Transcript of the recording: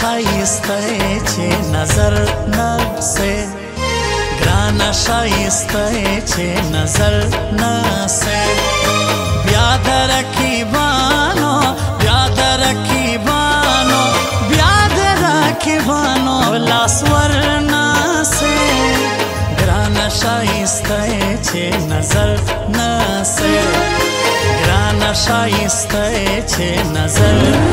شایسته چې نظر ناسه ګران شایسته چې نظر ناسه بیا درکی بانو بیا درکی بانو بیا درکی بانو لاس ورناسه ګران شایسته چې نظر ناسه ګران شایسته چې نظر